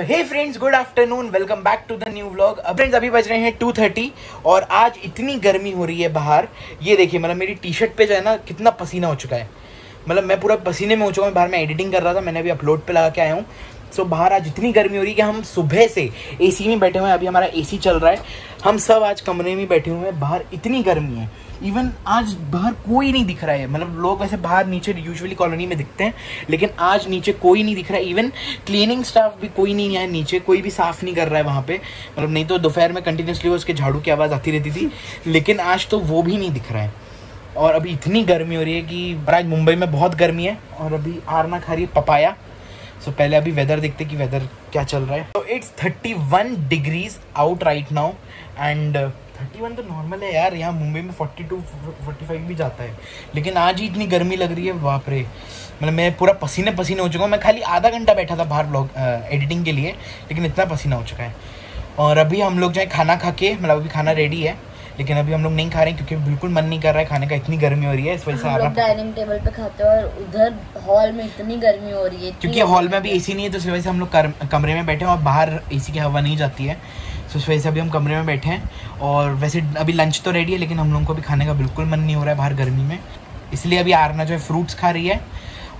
Hey friends good afternoon welcome back to the new vlog अब friends अभी बज रहे हैं 2:30 और आज इतनी गर्मी हो रही है बाहर। ये देखिए मतलब मेरी टी शर्ट पे जो है ना, कितना पसीना हो चुका है। मतलब मैं पूरा पसीने में हो चुका हूँ, बाहर मैं एडिटिंग कर रहा था, मैंने अभी अपलोड पे लगा के आया हूँ। सो बाहर आज इतनी गर्मी हो रही है कि हम सुबह से एसी में बैठे हुए हैं। अभी हमारा एसी चल रहा है। हम सब आज कमरे में बैठे हुए हैं। बाहर इतनी गर्मी है। इवन आज बाहर कोई नहीं दिख रहा है। मतलब लोग वैसे बाहर नीचे यूजुअली कॉलोनी में दिखते हैं। लेकिन आज नीचे कोई नहीं दिख रहा है। इवन क्लीनिंग स्टाफ भी कोई नहीं है। नीचे कोई भी साफ़ नहीं कर रहा है वहाँ पे। मतलब नहीं तो दोपहर में कंटिन्यूसली उसके झाड़ू की आवाज़ आती रहती थी। लेकिन आज तो वो भी नहीं दिख रहा है। और अभी इतनी गर्मी हो रही है कि आज मुंबई में बहुत गर्मी है। और अभी आरना खा रही है पपाया। सो so, पहले अभी वेदर देखते कि वेदर क्या चल रहा है। तो it's thirty one degrees out right now and thirty one तो नॉर्मल है यार यहाँ मुंबई में फोर्टी टू फोर्टी फाइव भी जाता है। लेकिन आज ही इतनी गर्मी लग रही है बाप रे। मतलब मैं पूरा पसीने पसीने हो चुका हूँ। मैं खाली आधा घंटा बैठा था बाहर ब्लॉग एडिटिंग के लिए लेकिन इतना पसीना हो चुका है। और अभी हम लोग जाए खाना खा के मतलब अभी खाना रेडी है। लेकिन अभी हम लोग नहीं खा रहे हैं क्योंकि बिल्कुल मन नहीं कर रहा है खाने का इतनी गर्मी हो रही है इस वजह से हम लोग डाइनिंग टेबल पे खाते हैं और उधर हॉल में इतनी गर्मी हो रही है क्योंकि हॉल में अभी एसी नहीं है तो इस वजह से हम लोग कमरे में बैठे हैं और बाहर एसी की हवा नहीं जाती है। तो इस वजह से अभी हम कमरे में बैठे हैं और वैसे अभी लंच तो रेडी है लेकिन हम लोगों को अभी खाने का बिल्कुल मन नहीं हो रहा है बाहर गर्मी में। इसलिए अभी आरना जो है फ्रूट्स खा रही है।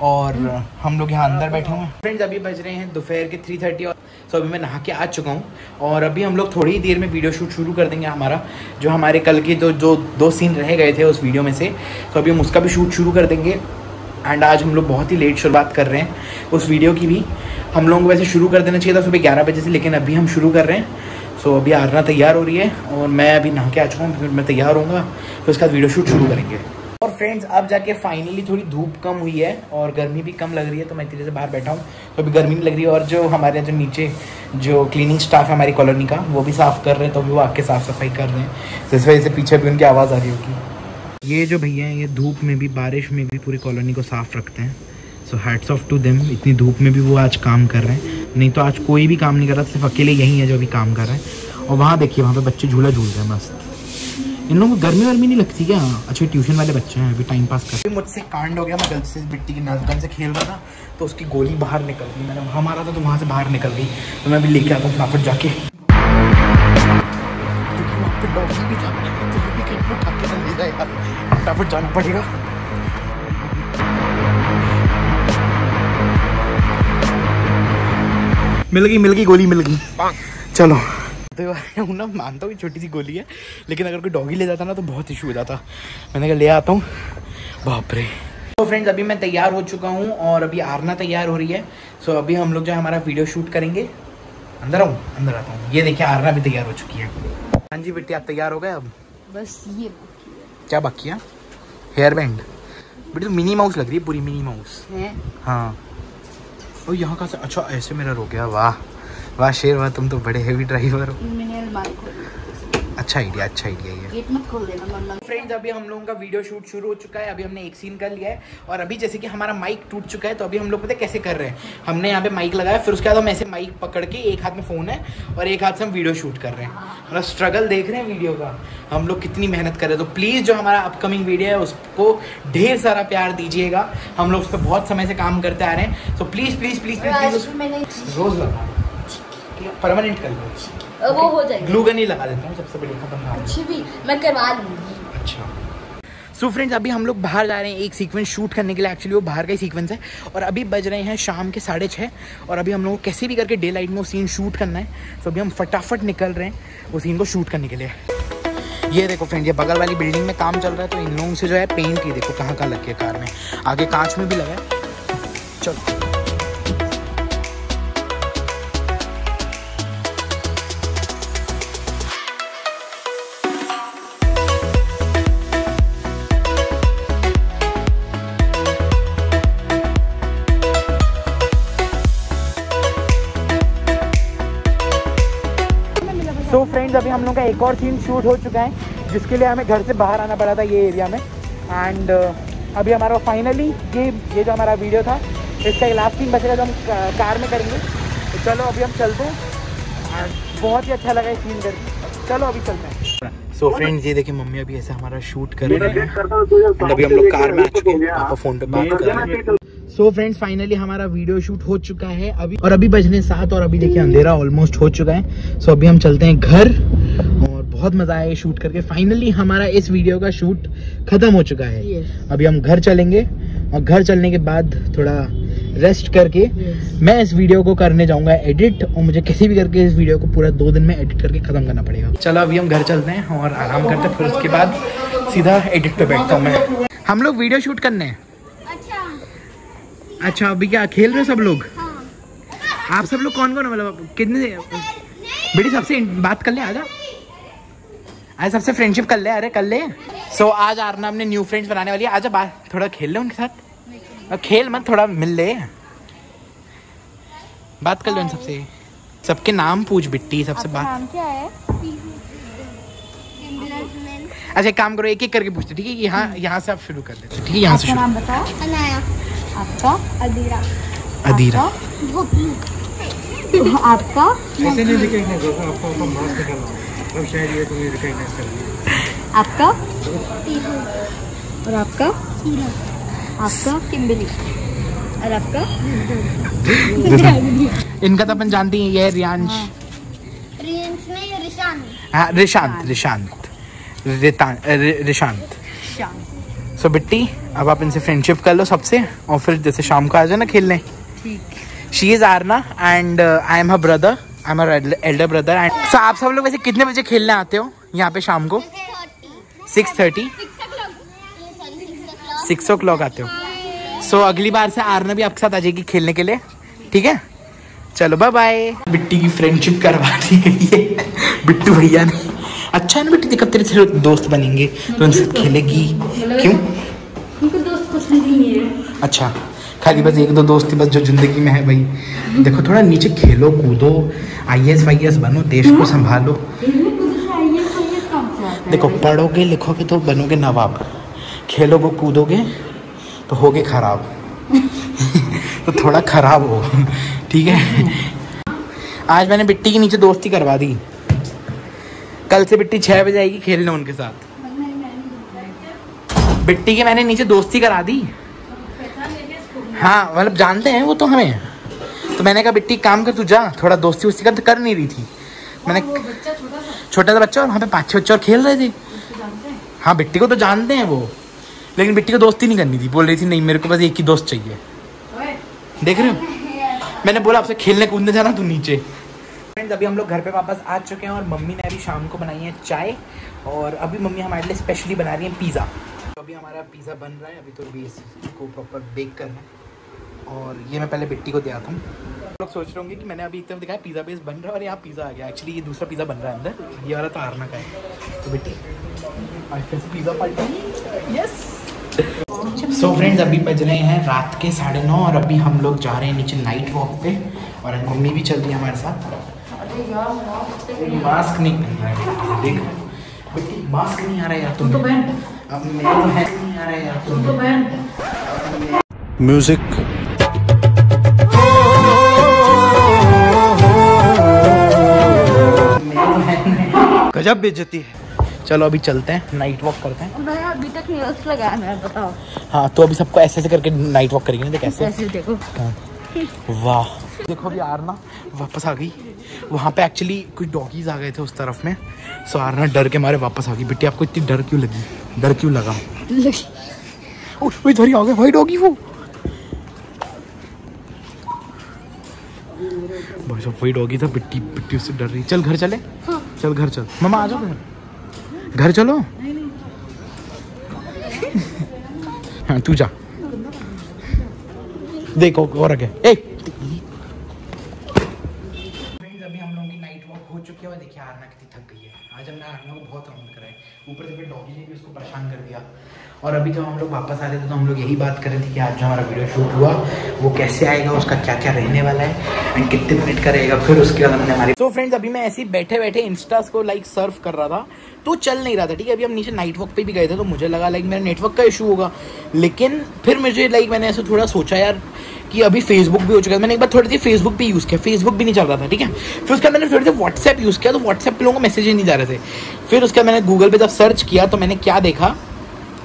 और हम लोग यहाँ अंदर बैठे हुए हैं। फ्रेंड्स अभी बज रहे हैं दोपहर के थ्री थर्टी और सो अभी मैं नहा के आ चुका हूँ और अभी हम लोग थोड़ी ही देर में वीडियो शूट शुरू कर देंगे हमारा, जो हमारे कल के जो जो दो सीन रह गए थे उस वीडियो में से। तो अभी हम उसका भी शूट शुरू कर देंगे एंड आज हम लोग बहुत ही लेट शुरुआत कर रहे हैं उस वीडियो की भी। हम लोगों को वैसे शुरू कर देना चाहिए था सुबह ग्यारह बजे से, लेकिन अभी हम शुरू कर रहे हैं। सो अभी आरना तैयार हो रही है और मैं अभी नहा के आ चुका हूँ, फिर मैं तैयार होऊँगा, फिर उसके बाद वीडियो शूट शुरू करेंगे। और फ्रेंड्स अब जाके फाइनली थोड़ी धूप कम हुई है और गर्मी भी कम लग रही है तो मैं इतनी से बाहर बैठा हूँ। तो अभी गर्मी नहीं लग रही है और जो हमारे जो नीचे जो क्लीनिंग स्टाफ है हमारी कॉलोनी का, वो भी साफ़ कर रहे हैं तो अभी वो आके साफ़ सफ़ाई कर रहे हैं। तो इस वजह से पीछे भी उनकी आवाज़ आ रही होगी। ये जो भैया हैं, ये धूप में भी, बारिश में भी पूरी कॉलोनी को साफ़ रखते हैं। So hats off to them इतनी धूप में भी वो आज काम कर रहे हैं। नहीं तो आज कोई भी काम नहीं कर रहा, सिर्फ़ अकेले यही है जो अभी काम कर रहे हैं। और वहाँ देखिए, वहाँ पर बच्चे झूला झूल रहे हैं मस्त। इन लोगों को गर्मी वर्मी नहीं लगती क्या? अच्छे ट्यूशन वाले बच्चे हैं अभी टाइम पास कर मुझसे कांड हो गया मैं गलती से मिट्टी की नजगन से खेल रहा था तो उसकी गोली बाहर निकल गई। मैंने वहाँ मारा था तो वहाँ से बाहर निकल गई। तो मैं अभी लेके आता हूँ फटाफट जाके। तो फटाफट जाना पड़ेगा। मिल गई मिल गई गोली मिल गई। चलो। तो ये हूँ ना मानता हूँ छोटी सी गोली है लेकिन अगर कोई डॉगी ले जाता ना तो बहुत इशू हो जाता। मैंने कहा ले आता हूँ। बाप रे तो फ्रेंड्स अभी मैं तैयार हो चुका हूँ और अभी आरना तैयार हो रही है। सो अभी हम लोग जो है हमारा वीडियो शूट करेंगे। अंदर आऊँ? अंदर आता हूँ। ये देखिए आरना भी तैयार हो चुकी है। हाँ जी बेटी आप तैयार हो गए अब? बस ये क्या बाकी है? Hair band? बेटी तो मिनी माउस लग रही है पूरी मिनी माउस। हाँ? ओ यहाँ का अच्छा ऐसे मेरा रो गया वाह। वाह शेर वाह तुम तो बड़े हेवी ड्राइवर हो। मैंने अलमारी खोल अच्छा आइडिया अच्छा आइडिया ये। गेट मत खोल देना फ्रेंड्स अभी हम लोगों का वीडियो शूट शुरू हो चुका है अभी हमने एक सीन कर लिया है। और अभी जैसे कि हमारा माइक टूट चुका है तो अभी हम लोग पता कैसे कर रहे हैं? हमने यहाँ पे माइक लगाया फिर उसके बाद हम ऐसे माइक पकड़ के एक हाथ में फ़ोन है और एक हाथ से हम वीडियो शूट कर रहे हैं। मतलब स्ट्रगल देख रहे हैं वीडियो का। हम लोग कितनी मेहनत कर रहे हैं। तो प्लीज़ जो हमारा अपकमिंग वीडियो है उसको ढेर सारा प्यार दीजिएगा। हम लोग उस पर बहुत समय से काम करते आ रहे हैं। तो प्लीज़ प्लीज़ प्लीज़ प्लीज़ रोज़ लगा परमानेंट कर लो वो हो जाएगा। ग्लू गन ही लगा देता हूँ सबसे बड़ी खतरनाक कुछ भी मैं करवा लूँगी। अच्छा। सो so फ्रेंड्स अभी हम लोग बाहर जा रहे हैं एक सीक्वेंस शूट करने के लिए। एक्चुअली वो बाहर का ही सीक्वेंस है। और अभी बज रहे हैं शाम के साढ़े छः और अभी हम लोग को कैसे भी करके डे लाइट में वो सीन शूट करना है। तो अभी हम फटाफट निकल रहे हैं वो सीन को शूट करने के लिए। ये देखो फ्रेंड ये बगल वाली बिल्डिंग में काम चल रहा है। तो इन लोगों से जो है पेंट की देखो कहाँ कहाँ लग गया कार में। आगे कांच में भी लगा है। चलो। फ्रेंड्स अभी हम लोग का एक और सीन शूट हो चुका है, जिसके लिए हमें घर से बाहर आना पड़ा था ये एरिया में। एंड अभी हमारा फाइनली ये ये जो हमारा वीडियो था, इसका लास्ट सीन बचेगा जो हम कार में करेंगे। तो चलो अभी हम चलते हैं। बहुत ही अच्छा लगा ये सीन करके। चलो अभी चलते हैं। सो फ्रेंड्स ये देखिए मम्मी अभी ऐसे हमारा शूट कर रहे हैं। And अभी हम लोग कार में आ चुके हैं पापा फ़ोन पे बात कर रहे हैं। सो फ्रेंड्स फाइनली हमारा वीडियो शूट हो चुका है। अभी और अभी बजने सात और अभी देखिए अंधेरा ऑलमोस्ट हो चुका है। सो so, अभी हम चलते हैं घर और बहुत मज़ा आया शूट करके। फाइनली हमारा इस वीडियो का शूट खत्म हो चुका है। Yes. अभी हम घर चलेंगे और घर चलने के बाद थोड़ा रेस्ट करके मैं इस वीडियो को करने जाऊँगा एडिट और मुझे किसी भी करके इस वीडियो को पूरा दो दिन में एडिट करके खत्म करना पड़ेगा। चलो अभी हम घर चलते हैं और आराम करते हैं फिर उसके बाद सीधा एडिट पे बैठता हूँ मैं। हम लोग वीडियो शूट करने हैं। अच्छा। अच्छा अभी क्या खेल रहे हो सब लोग? हाँ। आप सब लोग कौन कौन हो? मतलब कितने बेटी सबसे बात कर ले आजा। आज सबसे फ्रेंडशिप कर ले अरे कर ले। सो so, आज आरना अपने न्यू फ्रेंड्स बनाने वाली है। आजा बात थोड़ा खेल ले उनके साथ। खेल मत थोड़ा मिल ले। बात कर लो उन सबसे। सबके नाम पूछ बिट्टी सबसे बात। नाम क्या है? अच्छा एक काम करो एक एक करके पूछते ठीक है? यहाँ यहाँ से आप शुरू कर देते ठीक है? यहाँ से शुरू। नाम बताओ। अनाया। आपका? अदीरा अदीरा आपका? आपका आपका? और आपका? आपका? किम्बली। और आपका? इनका तो अपन जानते ही है, ये रियांश। रियंस में ये रिशान हाँ रिशांत रिशांत। रिशांत। सो बिट्टी अब आप इनसे फ्रेंडशिप कर लो सबसे और फिर जैसे शाम को आ जाना खेलने। She is Aarna and I am her brother I am her elder brother and so आप सब लोग वैसे कितने बजे खेलने आते हो यहाँ पे शाम को? Six thirty six o'clock आते हो। सो so, अगली बार से आरना भी आपके साथ आ जाएगी खेलने के लिए। ठीक है? चलो बाय बाय बिट्टी की फ्रेंडशिप करवा दी गई है। बिट्टू भैया ने। अच्छा है ना बिट्टी देखो तेरे से दोस्त बनेंगे तो उनसे खेलेगी। क्यों? दोस्त कुछ नहीं है। अच्छा खाली बस एक दो दोस्ती बस जो ज़िंदगी में है भाई। देखो थोड़ा नीचे खेलो कूदो आई एस वाई एस बनो देश को संभालो। देखो पढ़ोगे लिखोगे तो बनोगे नवाब। खेलोगे कूदोगे तो होगे खराब। तो थोड़ा खराब हो। ठीक है? आज मैंने बिट्टी के नीचे दोस्ती करवा दी। कल से बिट्टी छह बजे आएगी खेलने उनके साथ। बिट्टी के मैंने नीचे दोस्ती करा दी। हाँ मतलब जानते हैं वो तो हमें। तो मैंने कहा बिट्टी काम कर तू जा। थोड़ा दोस्ती वोस्ती कर तो कर नहीं रही थी। मैंने छोटा सा। बच्चा और वहाँ पे पाँच छह बच्चे और खेल रहे थे। हाँ बिट्टी को तो जानते हैं वो। लेकिन बिट्टी को दोस्ती नहीं करनी थी। बोल रही थी नहीं मेरे को बस एक ही दोस्त चाहिए। देख रहे हो? मैंने बोला आपसे खेलने कूदने जाना तू नीचे। फ्रेंड्स अभी हम लोग घर पे वापस आ चुके हैं और मम्मी ने अभी शाम को बनाई है चाय और अभी मम्मी हमारे लिए स्पेशली बना रही है पिज़्ज़ा तो अभी हमारा पिज़्ज़ा बन रहा है अभी तो अभी इसको प्रॉपर बेक करना है। और ये मैं पहले बिट्टी को दिया था। लोग सोच रहे होंगे कि मैंने अभी एक तरफ़ दिखाया पिज़्ज़ा बेस बन रहा है और यहाँ पिज़्ज़ा आ गया। एक्चुअली ये दूसरा पिज़्ज़ा बन रहा है अंदर। ये वाला तो आरना का है। तो बिट्टी से pizza party? Yes so friends अभी बज रहे हैं रात के साढ़े नौ और अभी हम लोग जा रहे हैं नीचे नाइट वॉक पे और मम्मी भी चल रही है हमारे साथ। मास्क नहीं पहन रहा है। देख। बेटी मास्क नहीं आ रहा यार तुम तो पहन। अब मेरा तो है नहीं आ रहा यार तुम तो पहन। Music. गजब बेइज्जती है। चलो अभी चलते हैं नाइट वॉक करते हैं। मैं अभी तक न्यूज़ लगाया मैं बताओ। हाँ तो अभी सबको ऐसे ऐसे करके नाइट वॉक करेंगे ना देख ऐसे। देखो। वाह। देखो अभी आरना वापस आ गई। वहाँ पे एक्चुअली कुछ डॉगीज आ गए थे उस तरफ़ में। सो आरना डर के मारे वापस आ गई। बेटी आपको इतनी डर क्यों लगी? डर क्यों लगा? इधर ही आ गए भाई डॉगी वो। भाई साहब वही डॉगी था बिट्टी बिट्टी उससे डर रही। चल घर चले। हाँ। चल घर चल। मम्मा आ जाओ घर। घर चलो। हाँ तू जा। देखो और आगे। ए फ्रेंड्स अभी हम लोगों की नाइट वॉक हो चुकी है और देखिए आरना कितनी थक गई है आज हमने आरना को बहुत राउंड कराए ऊपर से फिर डॉगी ने भी उसको परेशान कर दिया। और अभी जब हम लोग वापस आ रहे थे तो हम लोग यही बात कर रहे थे कि आज जो हमारा वीडियो शूट हुआ, वो कैसे आएगा, उसका क्या क्या रहने वाला है एंड कितने मिनट का रहेगा, फिर उसके बाद हमने हमारी तो फ्रेंड्स अभी मैं ऐसे बैठे बैठे इंस्टास को लाइक सर्व कर रहा था तो चल नहीं रहा था, ठीक है? अभी हम नीचे नाइट वॉक पे भी गए थे तो मुझे लगा लाइक मेरा नेटवर्क का इशू होगा। लेकिन फिर मुझे लाइक मैंने ऐसे थोड़ा सोचा, यार कि अभी फेसबुक भी हो चुका है। मैंने एक बार थोड़ी देर फेसबुक भी यूज़ किया। फेसबुक भी नहीं चल रहा था, ठीक है? फिर उसके बाद मैंने थोड़ी देर व्हाट्सएप यूज़ किया तो व्हाट्सएप पे लोगों को मैसेज नहीं जा रहे थे। फिर उसके बाद मैंने गूगल पे जब सर्च किया तो मैंने क्या देखा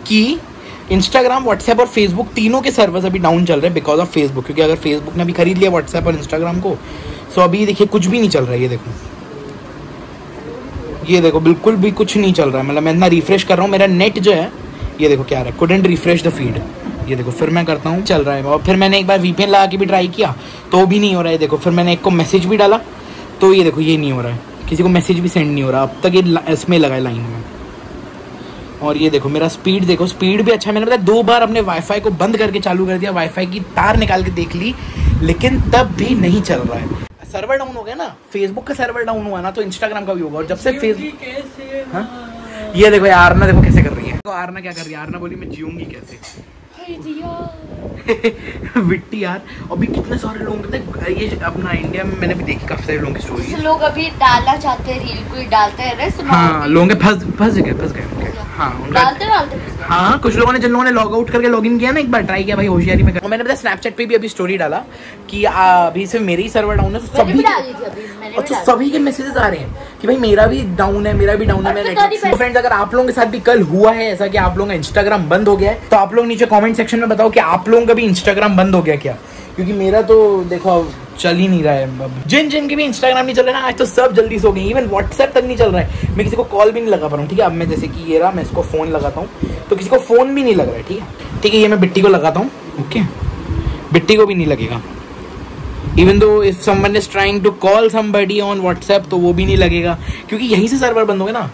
कि इंस्टाग्राम व्हाट्सएप और फेसबुक तीनों के सर्वर्स अभी डाउन चल रहे हैं बिकॉज़ ऑफ़ फेसबुक क्योंकि अगर फेसबुक ने अभी खरीद लिया व्हाट्सएप और इंस्टाग्राम को सो अभी देखिए कुछ भी नहीं चल रहा है, ये देखो। ये देखो, बिल्कुल भी कुछ नहीं चल रहा है। मतलब मैं इतना रिफ्रेश कर रहा हूँ, मेरा नेट जो है, ये देखो क्या रहा है। कुडेंट रिफ्रेश द फ़ीड ये देखो फिर मैं करता हूँ चल रहा है। और फिर मैंने एक बार वीपीएन लगा के भी ट्राई किया तो भी नहीं हो रहा है। देखो फिर मैंने एक को मैसेज भी डाला तो ये देखो ये नहीं हो रहा है। किसी को मैसेज भी सेंड नहीं हो रहा। अब तक ये इसमें लगा है लाइन में। और ये देखो मेरा स्पीड देखो स्पीड भी अच्छा मैंने बताया दो बार अपने वाईफाई को बंद करके चालू कर दिया वाईफाई की तार निकाल के देख ली लेकिन तब भी नहीं चल रहा है। सर्वर डाउन हो गया ना फेसबुक का सर्वर डाउन हुआ ना तो इंस्टाग्राम का भी होगा। और जब से फेसबुक हाँ? ये देखो यार आरना देखो कैसे कर रही है। तो आरना क्या कर रही है? आरना बोली मैं जीऊँगी कैसे? विट्टी यार अभी कितने सारे लोग पता ये अपना इंडिया में मैंने भी देखी काफ़ी सारे लोगों की स्टोरी लोग अभी डालना चाहते हैं रील कोई डालते सुना हाँ लोगों के फंस फंस गए फंस गए उनके हाँ डालते डालते हाँ कुछ लोगों ने जिन लोगों ने लॉग आउट करके लॉगिन किया ना एक बार ट्राई किया भाई होशियारी में कर मैंने पता स्नैपचैट पे भी अभी स्टोरी डाला कि अभी सिर्फ़ मेरी सर्वर डाउन है तो सभी भी डाली थी अभी मैंने भी और तो डाली सभी के मैसेजेस आ रहे हैं कि भाई मेरा भी डाउन है मेरा भी डाउन है और मेरा तो फ्रेंड्स अगर आप लोगों के साथ भी कल हुआ है ऐसा कि आप लोगों का इंस्टाग्राम बंद हो गया है तो आप लोग नीचे कमेंट सेक्शन में बताओ कि आप लोगों का भी इंस्टाग्राम बंद हो गया क्या? क्योंकि मेरा तो देखो चल ही नहीं रहा है अब। जिन जिन के भी इंस्टाग्राम नहीं चल रहा है ना, आज तो सब जल्दी सो गए। इवन व्हाट्सएप तक नहीं चल रहा है। मैं किसी को कॉल भी नहीं लगा पा रहा हूँ, ठीक है? अब मैं जैसे कि ये रहा, मैं इसको फ़ोन लगाता हूँ। तो किसी को फ़ोन भी नहीं लग रहा है, ठीक है? ठीक है, ये मैं बिट्टी को लगाता हूँ, ओके? बिट्टी को भी नहीं लगेगा। Even though if someone is trying to call somebody on WhatsApp तो वो भी नहीं लगेगा। क्योंकि यहीं से सर्वर बंद हो गए ना।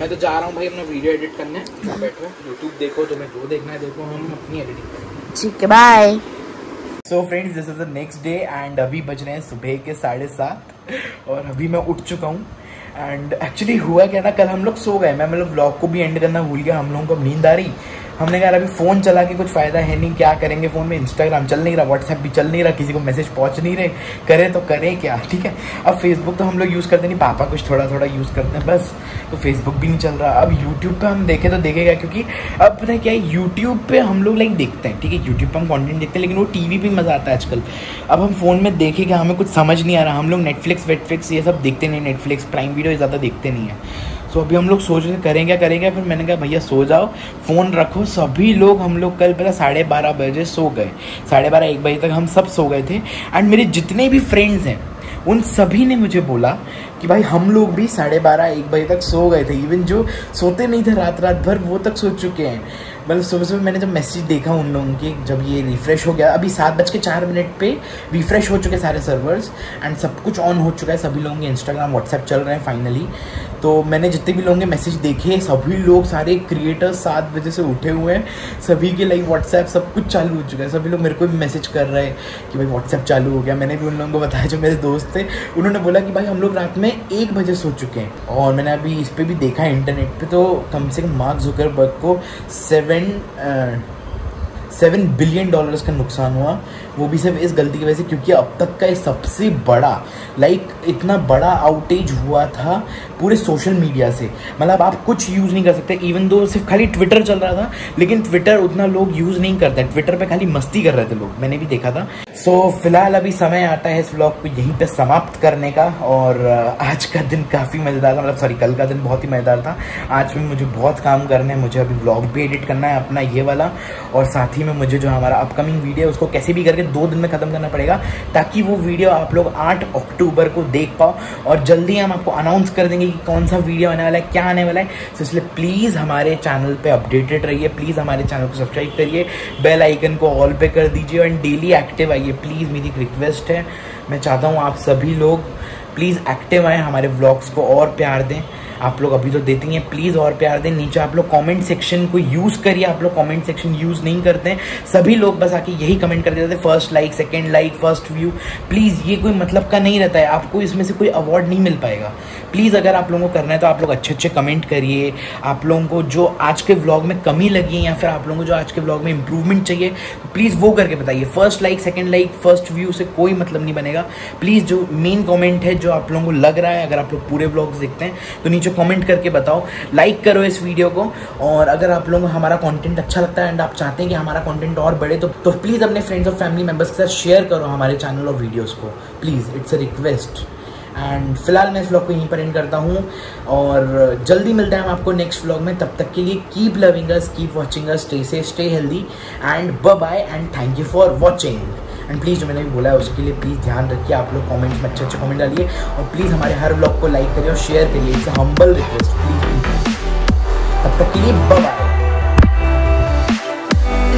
मैं तो जा रहा हूँ भाई अपना वीडियो एडिट करने। बैठो। यूट्यूब देखो तुम्हें जो देखना है देखो हम अपनी एडिटिंग ठीक है bye so friends this is the next day and अभी बज रहे हैं सुबह के साढ़े सात और अभी मैं उठ चुका हूँ। एंड एक्चुअली हुआ क्या ना कल हम लोग सो गए। मैं मतलब ब्लॉग को भी एंड करना भूल गया हम लोगों को नींद आ रही। हमने कहा अभी फ़ोन चला के कुछ फ़ायदा है नहीं, क्या करेंगे? फ़ोन में इंस्टाग्राम चल नहीं रहा व्हाट्सएप भी चल नहीं रहा, किसी को मैसेज पहुँच नहीं रहे। करें तो करें क्या, ठीक है? अब फेसबुक तो हम लोग यूज़ करते नहीं, पापा कुछ थोड़ा थोड़ा यूज़ करते हैं, बस। तो फेसबुक भी नहीं चल रहा। अब यूट्यूब पर हम देखें तो देखेगा, क्योंकि अब पता क्या है यूट्यूब पर हम लोग लाइक देखते हैं, ठीक है? यूट्यूब पर हम कॉन्टेंट देखते हैं, लेकिन वो टीवी पे मज़ा आता है आजकल। अब हम फ़ोन में देखेंगे हमें कुछ समझ नहीं आ रहा, हम लोग नेटफ्लिक्स वेटफ्लिक्स ये सब देखते नहीं नेटफ्लिक्स प्राइम वीडियो ज़्यादा देखते नहीं है। सो अभी हम लोग सोच रहे करेंगे करेंगे फिर मैंने कहा, भैया, सो जाओ, फ़ोन रखो। सभी लोग हम लोग कल पहले साढ़े बारह बजे सो गए। साढ़े बारह, एक बजे तक हम सब सो गए थे। एंड मेरे जितने भी फ्रेंड्स हैं, उन सभी ने मुझे बोला कि, भाई, हम लोग भी साढ़े बारह, एक बजे तक सो गए थे। इवन जो सोते नहीं थे रात रात भर, वो तक सो चुके हैं। मतलब सुबह सुबह मैंने जब मैसेज देखा उन लोगों के, जब ये रिफ्रेश हो गया, अभी सात बज के चार मिनट पे रिफ्रेश हो चुके सारे सर्वर्स एंड सब कुछ ऑन हो चुका है, सभी लोगों के इंस्टाग्राम व्हाट्सएप चल रहे हैं फाइनली तो मैंने जितने भी लोगों के मैसेज देखे, सभी लोग सारे क्रिएटर्स सात बजे से उठे हुए हैं, सभी के लाइक व्हाट्सएप सब कुछ चालू हो चुका है, सभी लोग मेरे को भी मैसेज कर रहे हैं कि भाई व्हाट्सएप चालू हो गया। मैंने भी उन लोगों को बताया जो मेरे दोस्त थे, उन्होंने बोला कि भाई हम लोग रात में एक बजे सो चुके हैं। और मैंने अभी इस पर भी देखा है इंटरनेट पर तो कम से कम मार्क जुकरबर्ग को सेवन सेवन बिलियन डॉलर्स का नुकसान हुआ। वो भी सिर्फ़ इस गलती की वजह से, क्योंकि अब तक का ये सबसे बड़ा लाइक इतना बड़ा आउटेज हुआ था पूरे सोशल मीडिया से। मतलब आप कुछ यूज़ नहीं कर सकते इवन दो सिर्फ़ खाली ट्विटर चल रहा था, लेकिन ट्विटर उतना लोग यूज़ नहीं करते। ट्विटर पे खाली मस्ती कर रहे थे लोग, मैंने भी देखा था। सो so, फ़िलहाल अभी समय आता है इस व्लॉग को यहीं पे समाप्त करने का और आज का दिन काफ़ी मज़ेदार था मतलब सॉरी कल का दिन बहुत ही मज़ेदार था। आज भी मुझे बहुत काम करने हैं मुझे अभी व्लॉग भी एडिट करना है अपना ये वाला और साथ ही में मुझे जो हमारा अपकमिंग वीडियो है उसको कैसे भी करके दो दिन में ख़त्म करना पड़ेगा ताकि वो वीडियो आप लोग आठ अक्टूबर को देख पाओ और जल्दी हम आपको अनाउंस कर देंगे कि कौन सा वीडियो आने वाला है क्या आने वाला है। तो इसलिए प्लीज़ हमारे चैनल पर अपडेटेड रहिए प्लीज़ हमारे चैनल को सब्सक्राइब करिए बेल आइकन को ऑल पे कर दीजिए एंड डेली एक्टिव आइए प्लीज़ मेरी एक रिक्वेस्ट है। मैं चाहता हूँ आप सभी लोग प्लीज़ एक्टिव आएँ, हमारे ब्लॉग्स को और प्यार दें। आप लोग अभी तो देती हैं प्लीज़ और प्यार दें। नीचे आप लोग कमेंट सेक्शन को यूज़ करिए। आप लोग कमेंट सेक्शन यूज़ नहीं करते। हैं सभी लोग बस आके यही कमेंट कर देते first like second like first view please ये कोई मतलब का नहीं रहता है। आपको इसमें से कोई अवार्ड नहीं मिल पाएगा। प्लीज़ अगर आप लोगों को करना है तो आप लोग अच्छे अच्छे कमेंट करिए। आप लोगों को जो आज के व्लॉग में कमी लगी है या फिर आप लोगों को जो आज के व्लॉग में इंप्रूवमेंट चाहिए तो प्लीज़ वो करके बताइए। First like second like first view से कोई मतलब नहीं बनेगा। प्लीज़ जो मेन कॉमेंट है, जो आप लोगों को लग रहा है, अगर आप लोग पूरे व्लॉग्स देखते हैं तो नीचे मुझे कमेंट करके बताओ लाइक करो इस वीडियो को, और अगर आप लोगों को हमारा कंटेंट अच्छा लगता है एंड आप चाहते हैं कि हमारा कंटेंट और बढ़े तो तो प्लीज़ अपने फ्रेंड्स और फैमिली मेंबर्स के साथ शेयर करो हमारे चैनल और वीडियोज़ को। Please it's a request and फ़िलहाल मैं इस व्लॉग को यहीं पर एंड करता हूँ, और जल्दी मिलता है हम आपको नेक्स्ट व्लॉग में। तब तक के लिए keep loving us keep watching us stay safe stay healthy and b bye and thank you for watching and please जो मैंने भी बोला है, उसके लिए प्लीज़ ध्यान रखिए, आप लोग कॉमेंट्स में अच्छे अच्छे कॉमेंट डालिए और प्लीज़ हमारे हर ब्लॉग को लाइक करिए और शेयर करिए। इट्स हम्बल रिक्वेस्ट प्लीज़ तब तक के लिए bye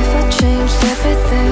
If I changed everything